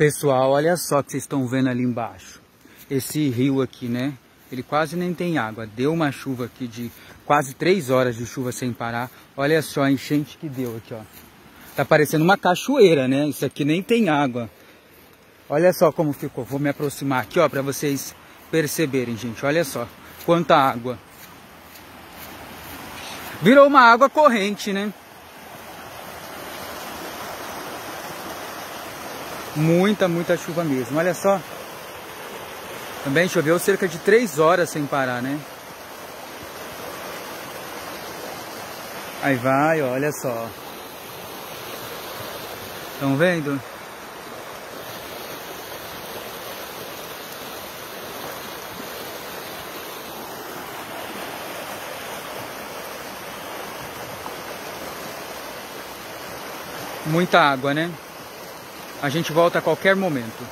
Pessoal, olha só que vocês estão vendo ali embaixo. Esse rio aqui, né? Ele quase nem tem água. Deu uma chuva aqui de quase três horas de chuva sem parar. Olha só a enchente que deu aqui, ó. Tá parecendo uma cachoeira, né? Isso aqui nem tem água. Olha só como ficou. Vou me aproximar aqui, ó, para vocês perceberem, gente. Olha só quanta água. Virou uma água corrente, né? Muita, muita chuva mesmo. Olha só. Também choveu cerca de três horas sem parar, né? Aí vai, olha só. Estão vendo? Muita água, né? A gente volta a qualquer momento.